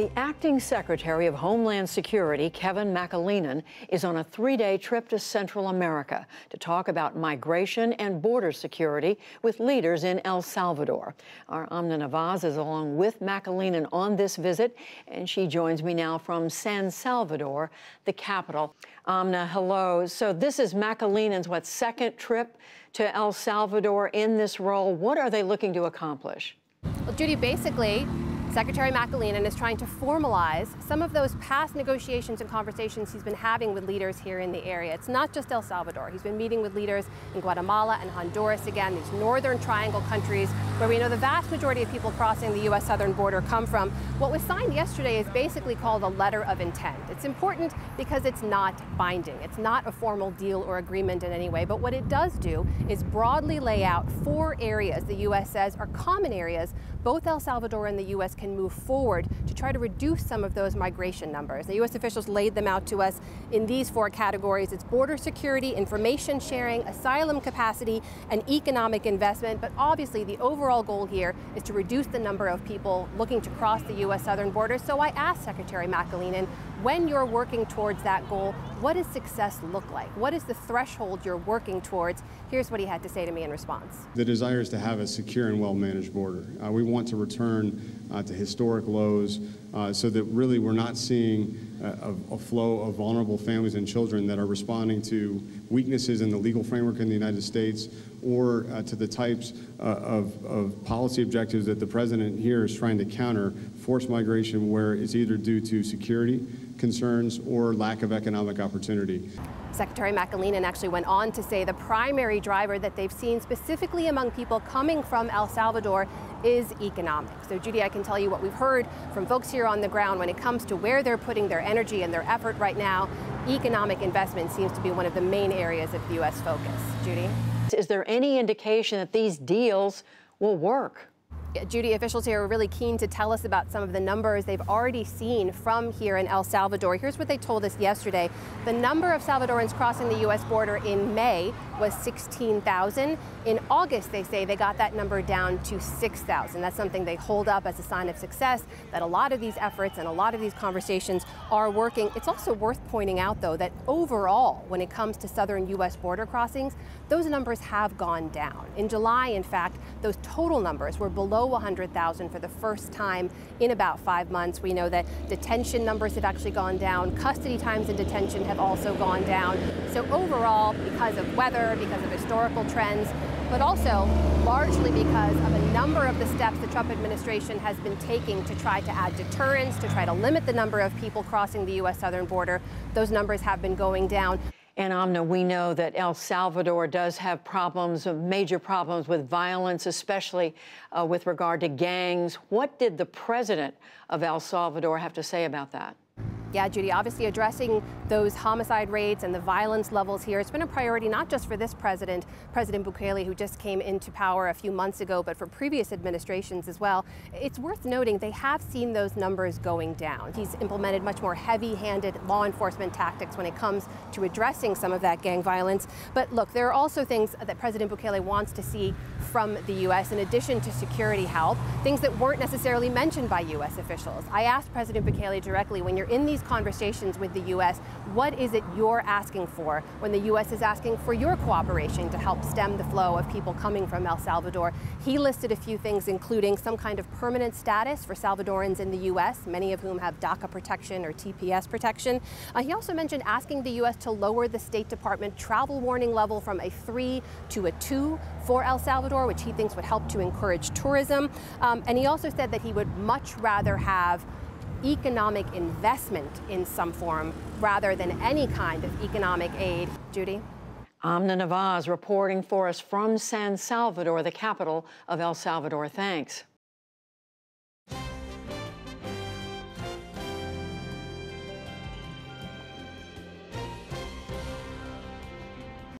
The acting Secretary of Homeland Security, Kevin McAleenan, is on a three day trip to Central America to talk about migration and border security with leaders in El Salvador. Our Amna Nawaz is along with McAleenan on this visit, and she joins me now from San Salvador, the capital. Amna, hello. So, this is McAleenan's, what, second trip to El Salvador in this role. What are they looking to accomplish? Well, Judy, basically, Secretary McAleenan is trying to formalize some of those past negotiations and conversations he's been having with leaders here in the area. It's not just El Salvador. He's been meeting with leaders in Guatemala and Honduras again, these northern triangle countries where we know the vast majority of people crossing the U.S. southern border come from. What was signed yesterday is basically called a letter of intent. It's important because it's not binding. It's not a formal deal or agreement in any way, but what it does do is broadly lay out four areas the U.S. says are common areas both El Salvador and the U.S can move forward to try to reduce some of those migration numbers. The U.S. officials laid them out to us in these four categories. It's border security, information sharing, asylum capacity, and economic investment. But obviously, the overall goal here is to reduce the number of people looking to cross the U.S. southern border. So I asked Secretary McAleenan, when you're working towards that goal, what does success look like? What is the threshold you're working towards? Here's what he had to say to me in response. The desire is to have a secure and well managed border. Uh, we want to return uh, to historic lows uh, so that really we're not seeing a, a, flow of vulnerable families and children that are responding to weaknesses in the legal framework in the United States or uh, to the types uh, of, of policy objectives that the president here is trying to counter forced migration where it's either due to security concerns or lack of economic opportunity. Secretary McAleenan actually went on to say the primary driver that they've seen specifically among people coming from El Salvador is economic. So Judy, I can tell you what we've heard from folks here on the ground when it comes to where they're putting their energy and their effort right now. Economic investment seems to be one of the main areas of U.S. focus. Judy? Is there any indication that these deals will work? Judy, officials here are really keen to tell us about some of the numbers they've already seen from here in El Salvador. Here's what they told us yesterday. The number of Salvadorans crossing the U.S. border in May was 16,000. In August, they say they got that number down to 6,000. That's something they hold up as a sign of success, that a lot of these efforts and a lot of these conversations are working. It's also worth pointing out, though, that overall, when it comes to southern U.S. border crossings, those numbers have gone down. In July, in fact, those total numbers were below below 100,000 for the first time in about five months. We know that detention numbers have actually gone down. Custody times in detention have also gone down. So overall, because of weather, because of historical trends, but also largely because of a number of the steps the Trump administration has been taking to try to add deterrence, to try to limit the number of people crossing the U.S. southern border. Those numbers have been going down. And Amna, we know that El Salvador does have problems, uh, major problems with violence, especially uh, with regard to gangs. What did the president of El Salvador have to say about that? Yeah, Judy, obviously addressing those homicide rates and the violence levels here, it's been a priority not just for this president, President Bukele, who just came into power a few months ago, but for previous administrations as well. It's worth noting they have seen those numbers going down. He's implemented much more heavy-handed law enforcement tactics when it comes to addressing some of that gang violence. But look, there are also things that President Bukele wants to see from the U.S. in addition to security help, things that weren't necessarily mentioned by U.S. officials. I asked President Bukele directly, when you're in these conversations with the U.S., what is it you're asking for when the U.S. is asking for your cooperation to help stem the flow of people coming from El Salvador? He listed a few things, including some kind of permanent status for Salvadorans in the U.S., many of whom have DACA protection or TPS protection. Uh, he also mentioned asking the U.S. to lower the State Department travel warning level from a three to a two for El Salvador, which he thinks would help to encourage tourism. Um, and he also said that he would much rather have economic investment in some form rather than any kind of economic aid. Judy? Amna Nawaz reporting for us from San Salvador, the capital of El Salvador. Thanks.